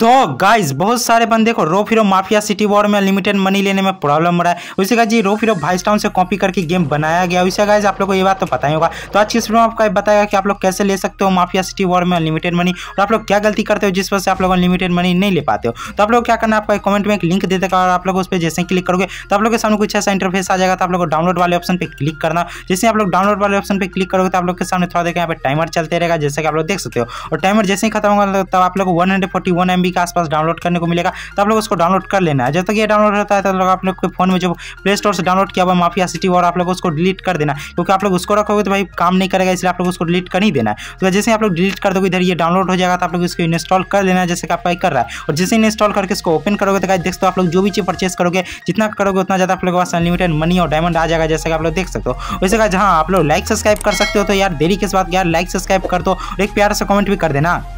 तो गाइस बहुत सारे बंदे को रो फिरो माफिया सिटी वॉर में लिमिटेड मनी लेने में प्रॉब्लम हो रहा है। उसी का जी रो फिरो भाइस टाउन से कॉपी करके गेम बनाया गया। उसे गाइस आप लोग को ये बात तो पता ही होगा। तो आज की इस वीडियो में आपको बताएगा कि आप लोग कैसे ले सकते हो माफिया सिटी वॉर में अनलिमिटेड मनी और आप लोग क्या गलती करते हो जिस वजह से आप लोग अनलिमिटेड मनी नहीं ले पाते हो। तो आप लोग क्या करना आपका कमेंट में एक लिंक दे देगा और आप लोग उस पर जैसे क्लिक करोगे तो आप लोग के सामने कुछ ऐसा इंटरफेस आ जाएगा तो आप लोग डाउनलोड वाले ऑप्शन पर क्लिक करना। जैसे आप लोग डाउनलोड वाले ऑप्शन पर क्लिक करोगे तो आप लोग के सामने थोड़ा देखा यहाँ पे टाइमर चलते रहेगा, जैसे कि आप लोग देख सकते हो। और टाइमर जैसे ही खत्म होगा, तब आप लोग one hundred forty one M के आसपास डाउनलोड करने को मिलेगा तो आप लोग उसको डाउनलोड कर लेना है जब तक ये डाउनलोड होता है तो लोग आप लोग के फ़ोन में जो प्ले स्टोर से डाउनलोड किया हुआ माफिया सिटी और आप लोग उसको डिलीट कर देना क्योंकि आप लोग उसको रखोगे तो भाई काम नहीं करेगा इसलिए आप लोग उसको डिलीट कर ही देना है तो जैसे आप लोग डिलीट कर दोगे इधर ये डाउनलोड हो जाएगा तो आप लोग इसको इंस्टॉल कर लेना जैसे कि कर रहा है और जैसे इंस्टॉल करके इसको ओपन करोगे तो देख तो आप लोग जो भी चीज़ परचेस करोगे जितना करोगे उतना ज़्यादा आप लोग पास अनलिमिटेड मनी और डायमंड आ जाएगा जैसे कि आप लोग देख सकते हो वैसे का जहाँ आप लोग लाइक सब्सक्राइब कर सकते हो तो यार देरी के बाद यार लाइक सब्सक्राइब कर दो और एक प्यार से कमेंट भी कर देना